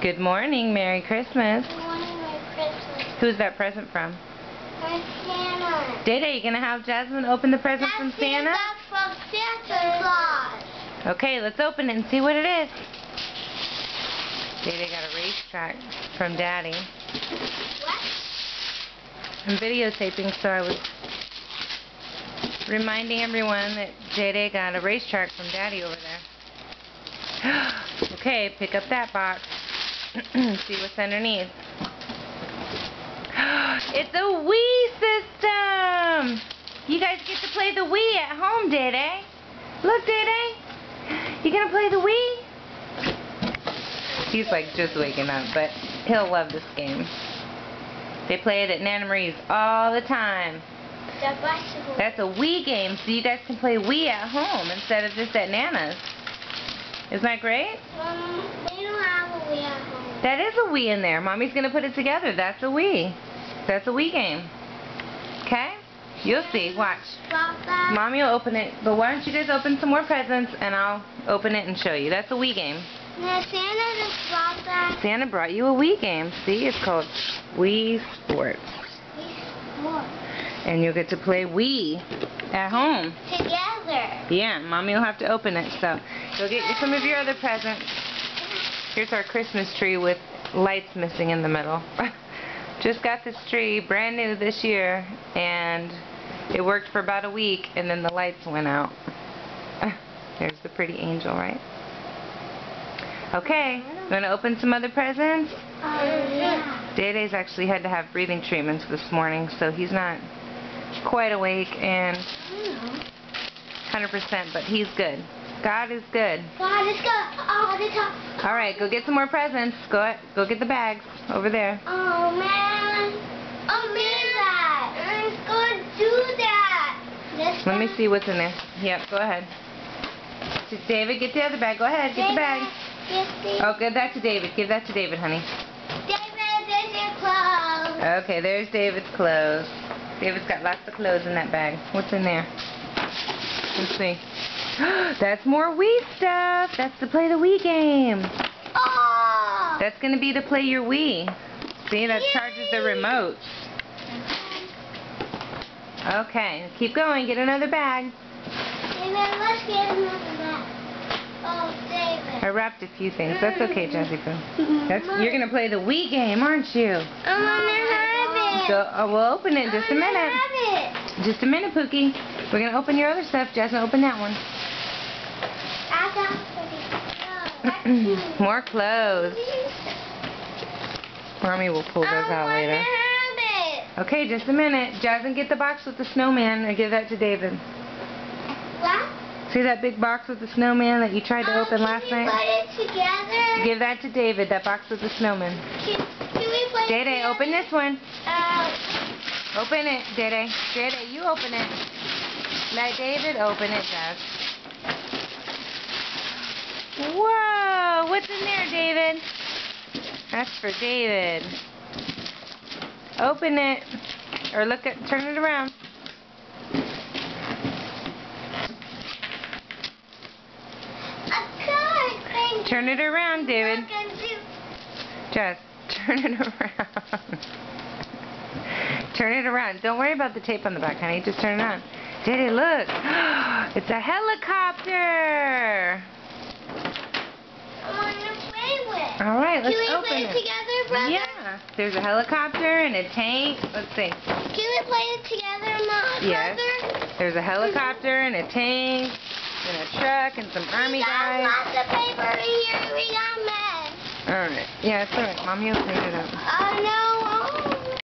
Good morning. Merry Christmas. Good morning, Merry Christmas. Who's that present from? Where's Santa? Day, you gonna have Jasmine open the present from Santa? That's from Santa Claus. Okay, let's open it and see what it is. Day got a racetrack from Daddy. What? I'm videotaping, so I was reminding everyone that Day got a racetrack from Daddy over there. okay, pick up that box. see what's underneath. it's a Wii system! You guys get to play the Wii at home, Day Day. Look, Day Day. You gonna play the Wii? He's like just waking up, but he'll love this game. They play it at Nana Marie's all the time. That's a Wii game, so you guys can play Wii at home instead of just at Nana's. Isn't that great? Um, we don't have a Wii. That is a Wii in there. Mommy's gonna put it together. That's a Wii. That's a Wii game. Okay? You'll see. Watch. Mommy will open it, but why don't you guys open some more presents and I'll open it and show you. That's a Wii game. Santa just dropped that. Santa brought you a Wii game. See, it's called Wii Sports. We more. And you'll get to play Wii at home. Together. Yeah, Mommy will have to open it. So, go get you some of your other presents. Here's our Christmas tree with lights missing in the middle. Just got this tree brand new this year, and it worked for about a week, and then the lights went out. There's the pretty angel, right? Okay, going to open some other presents? Oh, yeah. Day Day's actually had to have breathing treatments this morning, so he's not quite awake and 100%, but he's good. God is good. God, is good go. Oh, the top. All right, go get some more presents. Go go get the bags over there. Oh, man. Oh, man. that. Let's go do that. Let me see what's in there. Yep, go ahead. David, get the other bag. Go ahead, get the bag. Yes, Oh, give that to David. Give that to David, honey. David, there's your clothes. Okay, there's David's clothes. David's got lots of clothes in that bag. What's in there? Let's see. That's more Wii stuff. That's to play the Wii game. Oh. That's going to be to play your Wii. See, that charges the remote. Okay, keep going. Get another bag. Let's get another bag. Oh, David. I wrapped a few things. That's okay, Jessica. That's you're going to play the Wii game, aren't you? I want to have it. Go, oh, uh, we'll open it in just a minute. have it. Just a minute, Pookie. We're going to open your other stuff. Jasmine, open that one. I got it. More clothes. Mommy will pull those out later. want to have it. Okay, just a minute. Jasmine, get the box with the snowman and give that to David. What? See that big box with the snowman that you tried to Oh, open last can we night? put it together? Give that to David, that box with the snowman. Can, can we put Day Day, open this one. Uh, Open it, Day Day. Day Day, you open it. Let David open it, Jazz. Whoa, what's in there, David? That's for David. Open it. Or look at, turn it around. Turn it around, David. Jazz, turn it around. turn it around. Don't worry about the tape on the back, honey. Just turn it on. Daddy, look. It's a helicopter. I want to play with. All right, let's Can we open play it. together, brother? Yeah. There's a helicopter and a tank. Let's see. Can we play it together, Mom, Yes. brother? There's a helicopter and a tank and a truck and some army guys. we got lots of paper here. We got mess. All right. Yeah, it's all right. Mommy will clean it up. Oh no,